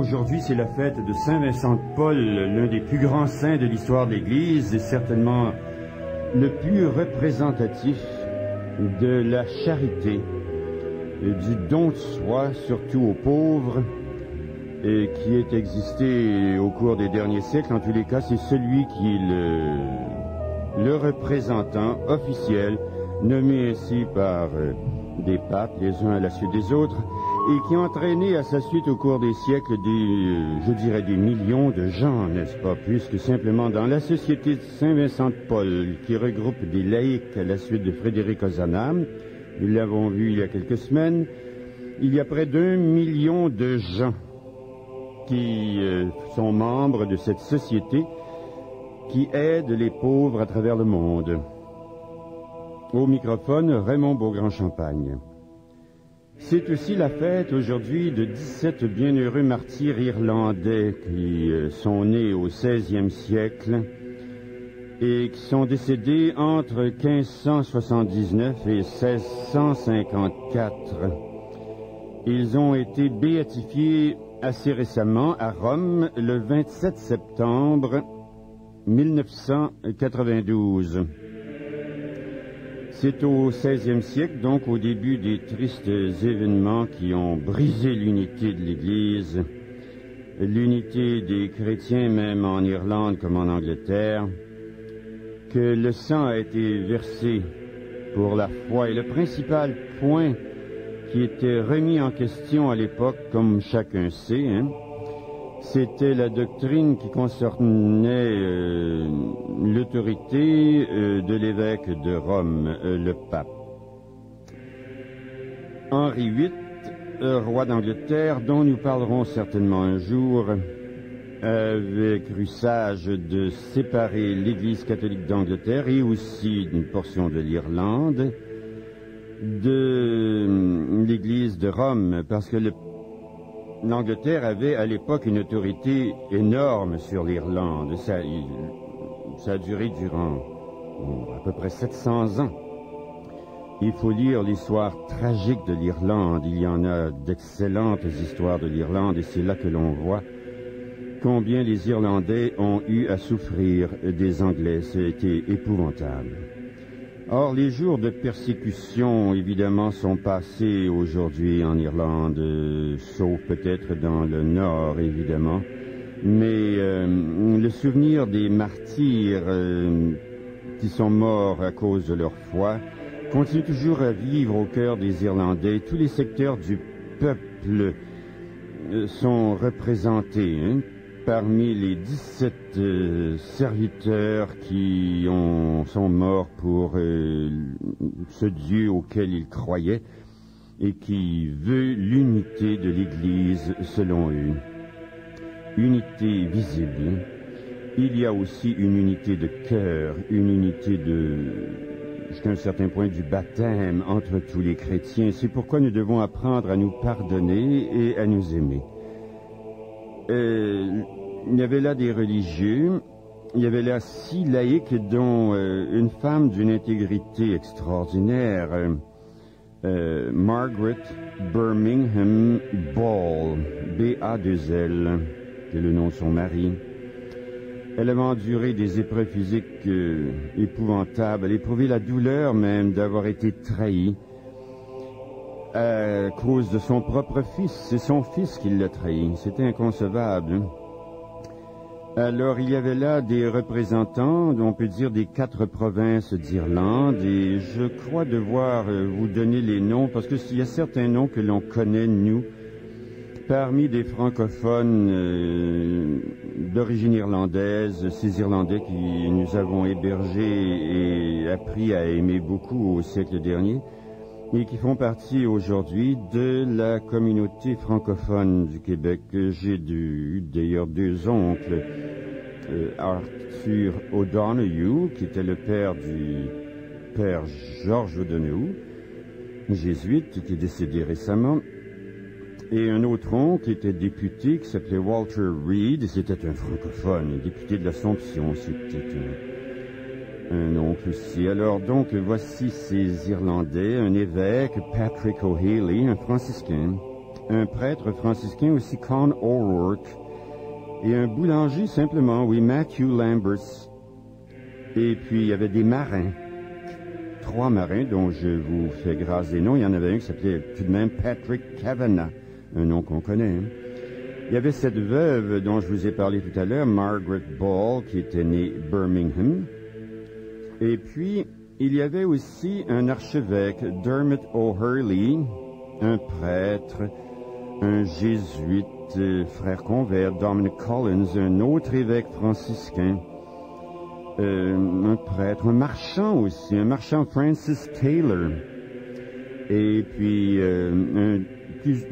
aujourd'hui, c'est la fête de Saint Vincent de Paul, l'un des plus grands saints de l'histoire de l'Église et certainement le plus représentatif de la charité, du don de soi, surtout aux pauvres, et qui est existé au cours des derniers siècles. En tous les cas, c'est celui qui est le, le représentant officiel, nommé ainsi par euh, des papes, les uns à la suite des autres, et qui a entraîné à sa suite au cours des siècles des, euh, je dirais, des millions de gens, n'est-ce pas, plus que simplement dans la société de Saint-Vincent de Paul, qui regroupe des laïcs à la suite de Frédéric Ozanam, nous l'avons vu il y a quelques semaines, il y a près d'un million de gens qui euh, sont membres de cette société qui aide les pauvres à travers le monde. Au microphone, Raymond Beaugrand-Champagne. C'est aussi la fête aujourd'hui de 17 bienheureux martyrs irlandais qui euh, sont nés au XVIe siècle et qui sont décédés entre 1579 et 1654. Ils ont été béatifiés assez récemment à Rome le 27 septembre 1992. C'est au XVIe siècle, donc au début des tristes événements qui ont brisé l'unité de l'Église, l'unité des chrétiens même en Irlande comme en Angleterre, que le sang a été versé pour la foi. Et le principal point qui était remis en question à l'époque, comme chacun sait, hein, c'était la doctrine qui concernait euh, l'autorité euh, de l'évêque de Rome, euh, le pape. Henri VIII, roi d'Angleterre, dont nous parlerons certainement un jour, avait cru sage de séparer l'Église catholique d'Angleterre et aussi une portion de l'Irlande de l'Église de Rome, parce que le l'Angleterre avait à l'époque une autorité énorme sur l'Irlande. Ça, a duré durant à peu près 700 ans. Il faut lire l'histoire tragique de l'Irlande. Il y en a d'excellentes histoires de l'Irlande et c'est là que l'on voit combien les Irlandais ont eu à souffrir des Anglais. C'était épouvantable. Or, les jours de persécution, évidemment, sont passés aujourd'hui en Irlande, euh, sauf peut-être dans le nord, évidemment. Mais euh, le souvenir des martyrs euh, qui sont morts à cause de leur foi continue toujours à vivre au cœur des Irlandais. Tous les secteurs du peuple sont représentés. Hein parmi les 17 euh, serviteurs qui ont, sont morts pour euh, ce Dieu auquel ils croyaient et qui veut l'unité de l'Église selon eux. Unité visible. Il y a aussi une unité de cœur, une unité de, jusqu'à un certain point, du baptême entre tous les chrétiens. C'est pourquoi nous devons apprendre à nous pardonner et à nous aimer. Euh, il y avait là des religieux, il y avait là six laïcs, dont euh, une femme d'une intégrité extraordinaire, euh, euh, Margaret Birmingham Ball, B-A-2-L, c'est le nom de son mari. Elle avait enduré des épreuves physiques épouvantables, elle éprouvait la douleur même d'avoir été trahie à cause de son propre fils. C'est son fils qui l'a trahi. C'était inconcevable. Alors, il y avait là des représentants, on peut dire, des quatre provinces d'Irlande, et je crois devoir euh, vous donner les noms, parce qu'il y a certains noms que l'on connaît, nous, parmi des francophones euh, d'origine irlandaise, ces Irlandais qui nous avons hébergés et appris à aimer beaucoup au siècle dernier et qui font partie aujourd'hui de la communauté francophone du Québec. J'ai d'ailleurs deux oncles, euh, Arthur O'Donoghue, qui était le père du père Georges O'Donoghue, jésuite, qui est décédé récemment, et un autre oncle qui était député, qui s'appelait Walter Reed, c'était un francophone, député de l'Assomption, c'était un oncle aussi. Alors donc, voici ces Irlandais, un évêque, Patrick O'Haley, un franciscain, un prêtre franciscain aussi, Con O'Rourke, et un boulanger simplement, oui, Matthew Lamberts. Et puis il y avait des marins, trois marins dont je vous fais grâce des noms. Il y en avait un qui s'appelait tout de même Patrick Kavanagh, un nom qu'on connaît. Hein. Il y avait cette veuve dont je vous ai parlé tout à l'heure, Margaret Ball, qui était née Birmingham. Et puis, il y avait aussi un archevêque, Dermot O'Hurley, un prêtre, un jésuite, euh, frère convert, Dominic Collins, un autre évêque franciscain, euh, un prêtre, un marchand aussi, un marchand Francis Taylor, et puis euh,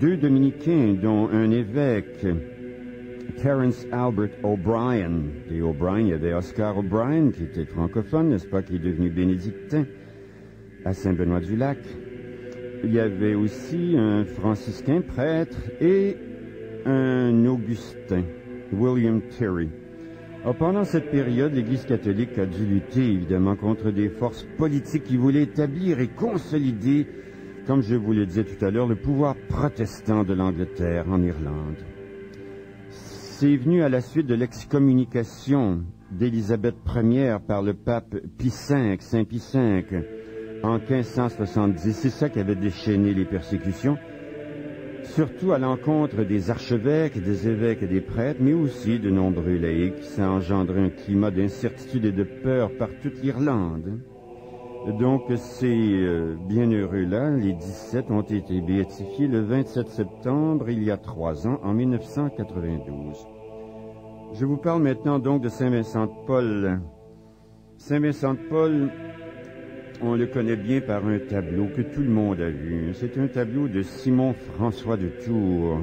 deux dominicains, dont un évêque, Terence Albert O'Brien. Et O'Brien, il y avait Oscar O'Brien, qui était francophone, n'est-ce pas, qui est devenu bénédictin à Saint-Benoît-du-Lac. Il y avait aussi un franciscain prêtre et un augustin, William Terry. pendant cette période, l'Église catholique a dû lutter évidemment contre des forces politiques qui voulaient établir et consolider comme je vous le disais tout à l'heure, le pouvoir protestant de l'Angleterre en Irlande. C'est venu à la suite de l'excommunication d'Élisabeth Ier par le pape Pie V, Saint Pie V, en 1570. C'est ça qui avait déchaîné les persécutions, surtout à l'encontre des archevêques, des évêques et des prêtres, mais aussi de nombreux laïcs. Ça a engendré un climat d'incertitude et de peur par toute l'Irlande. Donc ces euh, bienheureux-là, les 17, ont été béatifiés le 27 septembre, il y a trois ans, en 1992. Je vous parle maintenant donc de Saint Vincent de Paul. Saint Vincent de Paul, on le connaît bien par un tableau que tout le monde a vu. C'est un tableau de Simon François de Tours,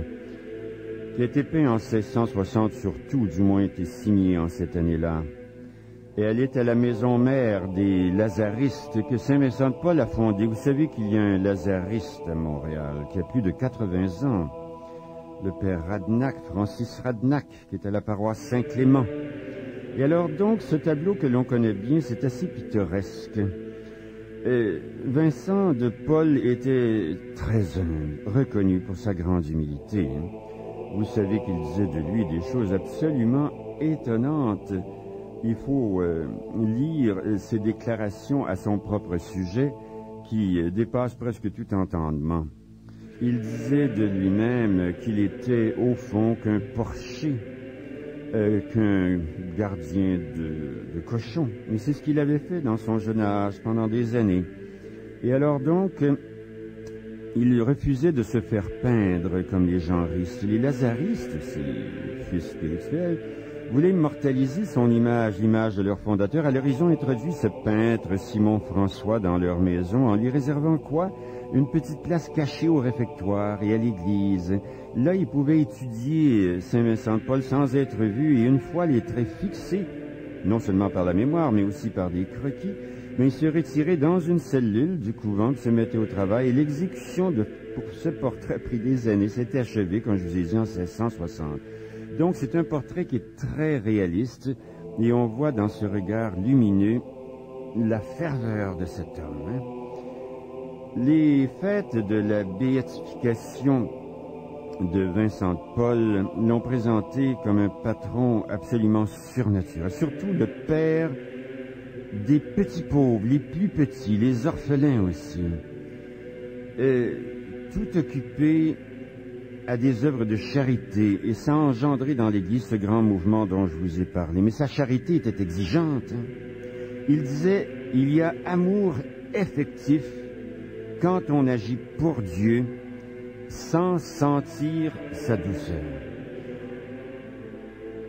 qui a été peint en 1660 surtout, du moins été signé en cette année-là et elle est à la maison mère des Lazaristes que Saint-Vincent de Paul a fondée. Vous savez qu'il y a un Lazariste à Montréal qui a plus de 80 ans, le père Radnac, Francis Radnac, qui est à la paroisse Saint-Clément. Et alors donc, ce tableau que l'on connaît bien, c'est assez pittoresque. Vincent de Paul était très humble, reconnu pour sa grande humilité. Hein. Vous savez qu'il disait de lui des choses absolument étonnantes il faut euh, lire ses déclarations à son propre sujet qui euh, dépassent presque tout entendement. Il disait de lui-même qu'il était au fond qu'un porcher, euh, qu'un gardien de, cochon. Mais c'est ce qu'il avait fait dans son jeune âge pendant des années. Et alors donc, il refusait de se faire peindre comme les gens. Les lazaristes, ses fils spirituels, voulaient immortaliser son image, l'image de leur fondateur. Alors ils ont introduit ce peintre Simon François dans leur maison en lui réservant quoi? Une petite place cachée au réfectoire et à l'église. Là, il pouvait étudier Saint Vincent de Paul sans être vu et une fois les traits fixés, non seulement par la mémoire, mais aussi par des croquis, mais il se retirait dans une cellule du couvent, se mettait au travail et l'exécution de ce portrait pris des années. C'était achevé, comme je vous ai dit, en 1660. Donc c'est un portrait qui est très réaliste et on voit dans ce regard lumineux la ferveur de cet homme. Hein. Les fêtes de la béatification de Vincent Paul l'ont présenté comme un patron absolument surnaturel, surtout le père des petits pauvres, les plus petits, les orphelins aussi, tout occupé à des œuvres de charité et ça a engendré dans l'Église ce grand mouvement dont je vous ai parlé. Mais sa charité était exigeante. Hein. Il disait, il y a amour effectif quand on agit pour Dieu sans sentir sa douceur.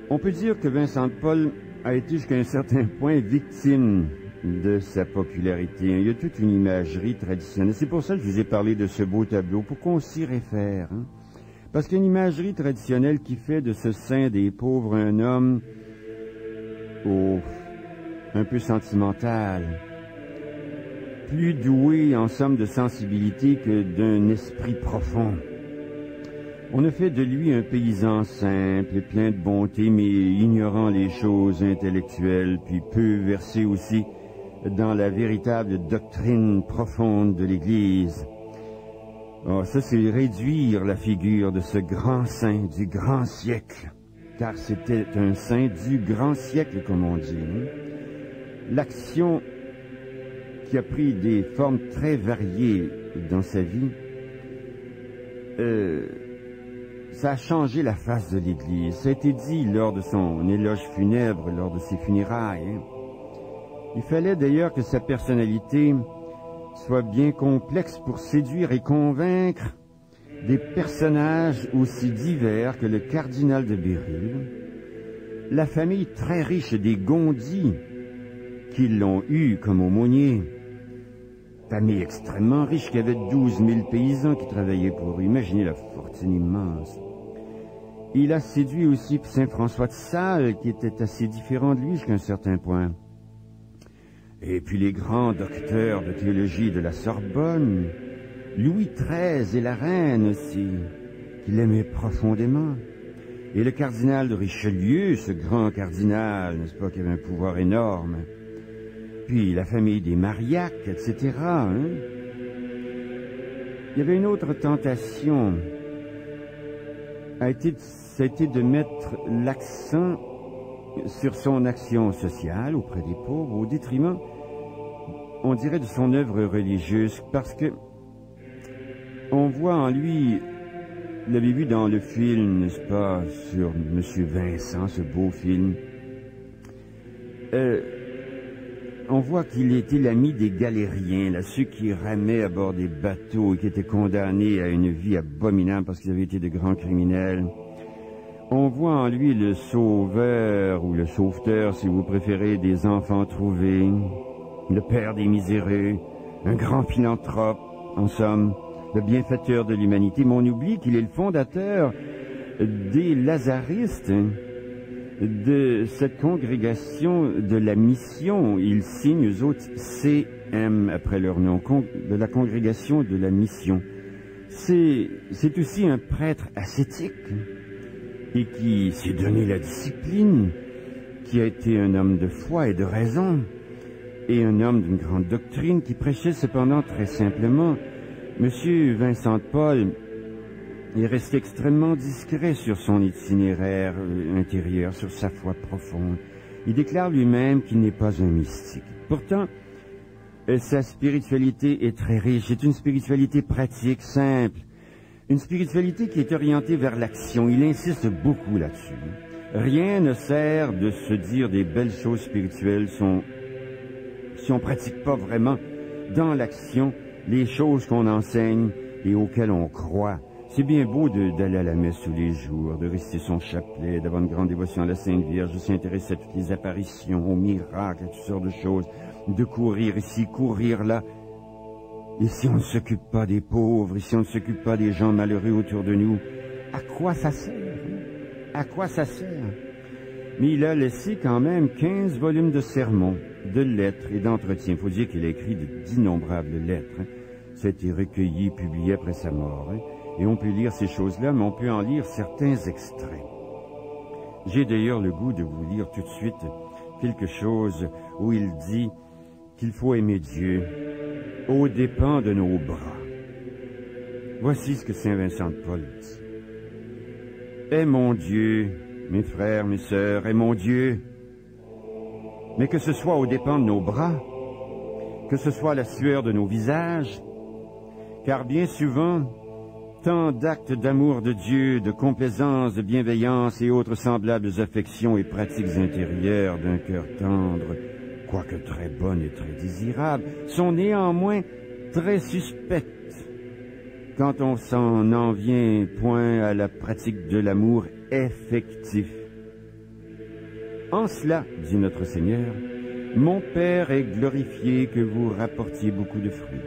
On peut dire que Vincent de Paul a été jusqu'à un certain point victime de sa popularité. Il y a toute une imagerie traditionnelle. C'est pour ça que je vous ai parlé de ce beau tableau, pour qu'on s'y réfère. Hein? Parce qu'une imagerie traditionnelle qui fait de ce saint des pauvres un homme, oh, un peu sentimental, plus doué en somme de sensibilité que d'un esprit profond. On a fait de lui un paysan simple et plein de bonté, mais ignorant les choses intellectuelles, puis peu versé aussi dans la véritable doctrine profonde de l'Église. Oh, ça, c'est réduire la figure de ce grand saint du grand siècle, car c'était un saint du grand siècle, comme on dit. Hein. L'action qui a pris des formes très variées dans sa vie, euh, ça a changé la face de l'Église. Ça a été dit lors de son éloge funèbre, lors de ses funérailles. Hein. Il fallait d'ailleurs que sa personnalité soit bien complexe pour séduire et convaincre des personnages aussi divers que le cardinal de Béryl, la famille très riche des Gondis, qui l'ont eu comme aumônier, famille extrêmement riche qui avait 12 000 paysans qui travaillaient pour eux. Imaginez la fortune immense. Il a séduit aussi Saint François de Sales, qui était assez différent de lui jusqu'à un certain point. Et puis les grands docteurs de théologie de la Sorbonne, Louis XIII et la reine aussi, qu'il aimait profondément. Et le cardinal de Richelieu, ce grand cardinal, n'est-ce pas, qui avait un pouvoir énorme. Puis la famille des Mariac, etc. Hein. Il y avait une autre tentation, a ça a été de mettre l'accent sur son action sociale auprès des pauvres au détriment, on dirait, de son œuvre religieuse, parce que on voit en lui, l'avez vu dans le film, n'est-ce pas, sur Monsieur Vincent, ce beau film, euh, on voit qu'il était l'ami des galériens, là, ceux qui ramaient à bord des bateaux et qui étaient condamnés à une vie abominable parce qu'ils avaient été de grands criminels. On voit en lui le sauveur ou le sauveteur, si vous préférez, des enfants trouvés, le père des miséreux, un grand philanthrope, en somme, le bienfaiteur de l'humanité. Mais on oublie qu'il est le fondateur des Lazaristes, de cette congrégation de la mission. Il signe aux autres CM après leur nom, de la congrégation de la mission. C'est aussi un prêtre ascétique et qui s'est donné la discipline, qui a été un homme de foi et de raison, et un homme d'une grande doctrine qui prêchait cependant très simplement. Monsieur Vincent de Paul est resté extrêmement discret sur son itinéraire intérieur, sur sa foi profonde. Il déclare lui-même qu'il n'est pas un mystique. Pourtant, sa spiritualité est très riche. C'est une spiritualité pratique, simple, une spiritualité qui est orientée vers l'action. Il insiste beaucoup là-dessus. Rien ne sert de se dire des belles choses spirituelles si on ne pratique pas vraiment dans l'action les choses qu'on enseigne et auxquelles on croit. C'est bien beau d'aller à la messe tous les jours, de réciter son chapelet, d'avoir une grande dévotion à la Sainte Vierge, de s'intéresser à toutes les apparitions, aux miracles, à toutes sortes de choses, de courir ici, courir là, et si on ne s'occupe pas des pauvres, et si on ne s'occupe pas des gens malheureux autour de nous, à quoi ça sert hein? À quoi ça sert? Mais il a laissé quand même 15 volumes de sermons, de lettres et d'entretiens. Il faut dire qu'il a écrit d'innombrables lettres. Hein. Ça a été recueilli, publié après sa mort. Hein. Et on peut lire ces choses-là, mais on peut en lire certains extraits. J'ai d'ailleurs le goût de vous lire tout de suite quelque chose où il dit qu'il faut aimer Dieu au dépens de nos bras. Voici ce que Saint Vincent de Paul dit. Aie mon Dieu, mes frères, mes sœurs, aie mon Dieu, mais que ce soit au dépens de nos bras, que ce soit la sueur de nos visages, car bien souvent, tant d'actes d'amour de Dieu, de complaisance, de bienveillance et autres semblables affections et pratiques intérieures d'un cœur tendre quoique très bonne et très désirable, sont néanmoins très suspectes quand on s'en en vient point à la pratique de l'amour effectif. En cela, dit notre Seigneur, mon Père est glorifié que vous rapportiez beaucoup de fruits.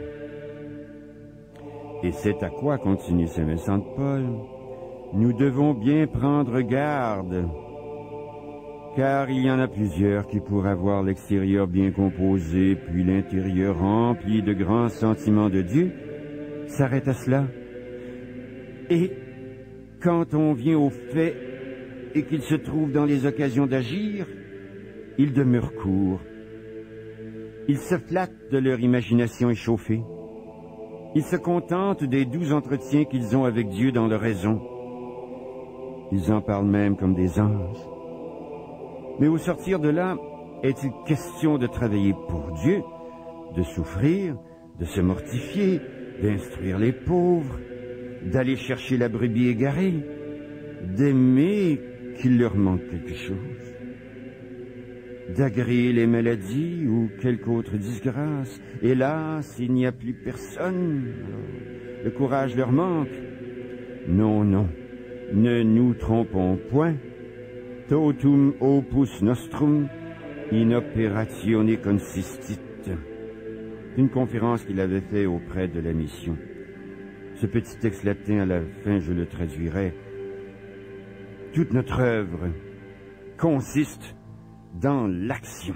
Et c'est à quoi, continue Saint Vincent de Paul, nous devons bien prendre garde car il y en a plusieurs qui, pour avoir l'extérieur bien composé, puis l'intérieur rempli de grands sentiments de Dieu, s'arrêtent à cela. Et quand on vient au fait et qu'ils se trouvent dans les occasions d'agir, ils demeurent courts. Ils se flattent de leur imagination échauffée. Ils se contentent des doux entretiens qu'ils ont avec Dieu dans leur raison. Ils en parlent même comme des anges. Mais au sortir de là, est-il question de travailler pour Dieu, de souffrir, de se mortifier, d'instruire les pauvres, d'aller chercher la brebis égarée, d'aimer qu'il leur manque quelque chose, d'agréer les maladies ou quelque autre disgrâce? Hélas, il n'y a plus personne. Le courage leur manque. Non, non, ne nous trompons point. Totum opus nostrum in operatione consistit. Une conférence qu'il avait fait auprès de la mission. Ce petit texte latin à la fin, je le traduirai. Toute notre œuvre consiste dans l'action.